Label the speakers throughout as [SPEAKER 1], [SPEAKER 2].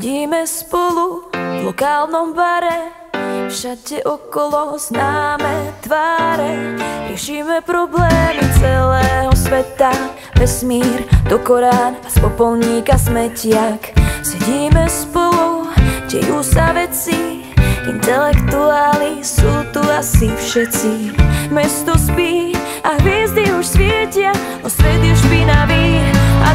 [SPEAKER 1] Sedíme spolu v lokálnom bare. Všade okolo známe tváre. Riešime problémy celého sveta. Vesmír do Korán a z popolníka smetiak. Sedíme spolu, dejú sa veci. Intelektuáli sú tu asi všetci. Mesto spí a hviezdy už svietia. O svet je špinavý a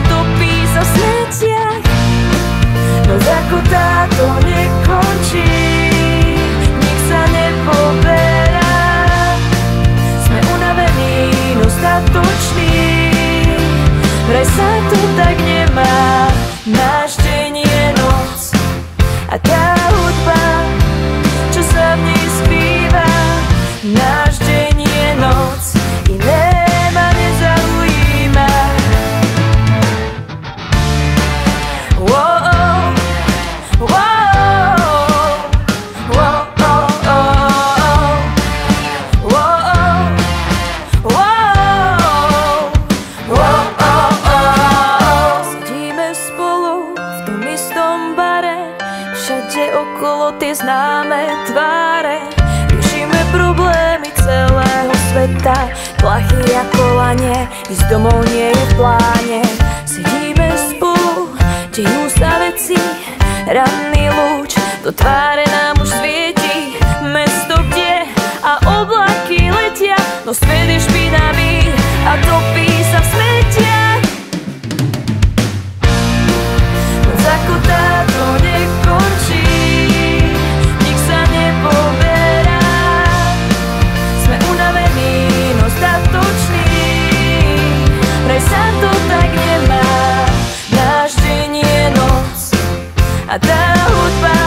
[SPEAKER 1] satu Všade okolo tie známe tváre. Riešime problémy celého sveta. Plachy ako lane, ísť domov nie je v pláne. Sedíme spolu, dejú sa veci Ranný lúč do tváre nám Ada hutbah